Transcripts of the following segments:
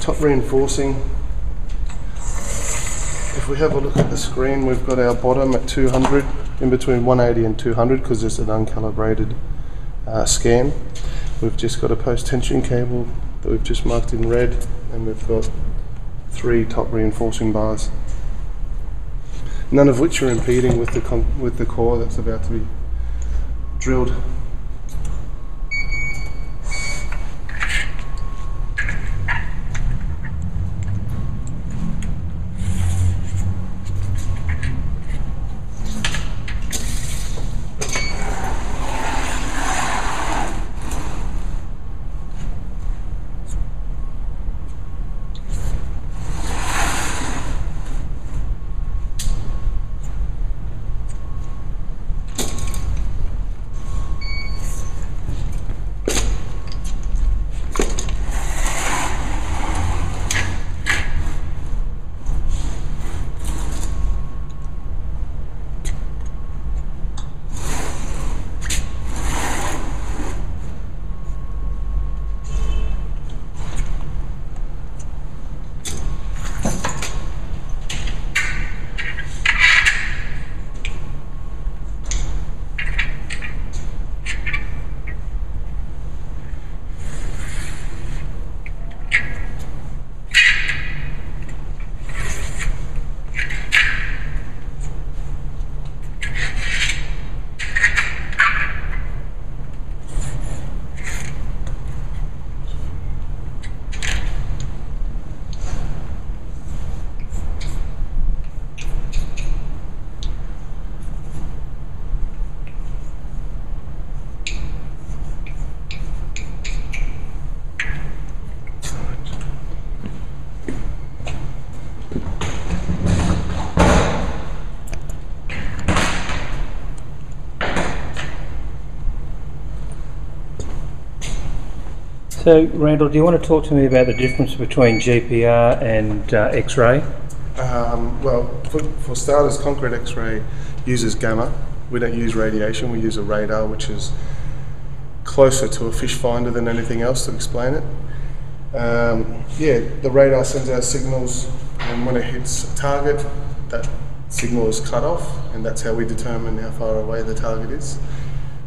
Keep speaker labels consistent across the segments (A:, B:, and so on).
A: top reinforcing. If we have a look at the screen, we've got our bottom at 200, in between 180 and 200 because it's an uncalibrated uh, scan. We've just got a post tension cable that we've just marked in red and we've got three top reinforcing bars. None of which are impeding with the, with the core that's about to be drilled.
B: So, Randall, do you want to talk to me about the difference between GPR and uh, X-ray?
A: Um, well, for, for starters, concrete X-ray uses gamma. We don't use radiation. We use a radar, which is closer to a fish finder than anything else to explain it. Um, yeah, the radar sends out signals, and when it hits a target, that signal is cut off, and that's how we determine how far away the target is.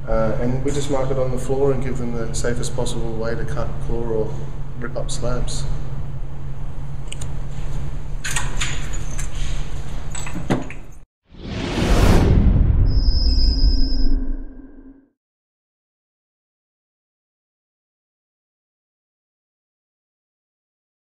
A: Uh, and we just mark it on the floor and give them the safest possible way to cut core or rip up slabs.